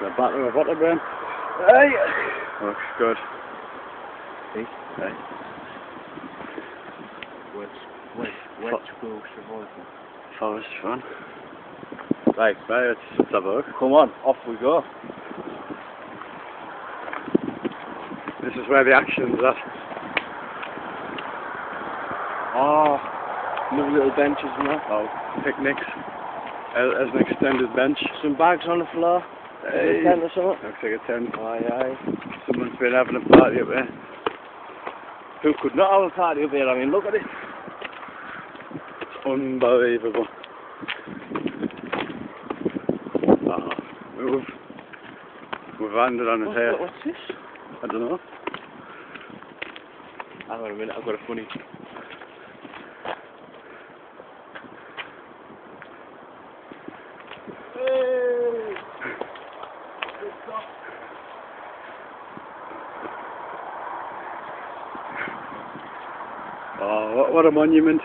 The battle of Otterburn. Hey! Looks good. See? Hey. West, West, West School Survival. Forest fun. Right, right, let's, have a look. Come on, off we go. This is where the action's at. Oh, lovely little benches and that. Oh, picnics. As an extended bench. Some bags on the floor. Hey. Tent or something. Looks like a tent. Aye, aye. Someone's been having a party up there. Who could not have a party up here? I mean, look at it. It's unbelievable. Oh, we've, we've landed on his head. what's this? I don't know. Hang on a minute, I've got a funny. Oh, what, what a monument.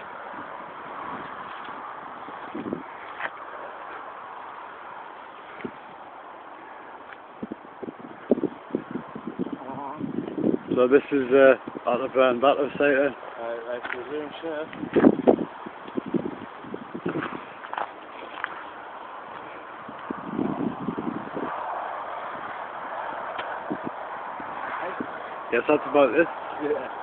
So this is uh, Battle Site. eh? I, I presume so. Yes, that's about it. Yeah.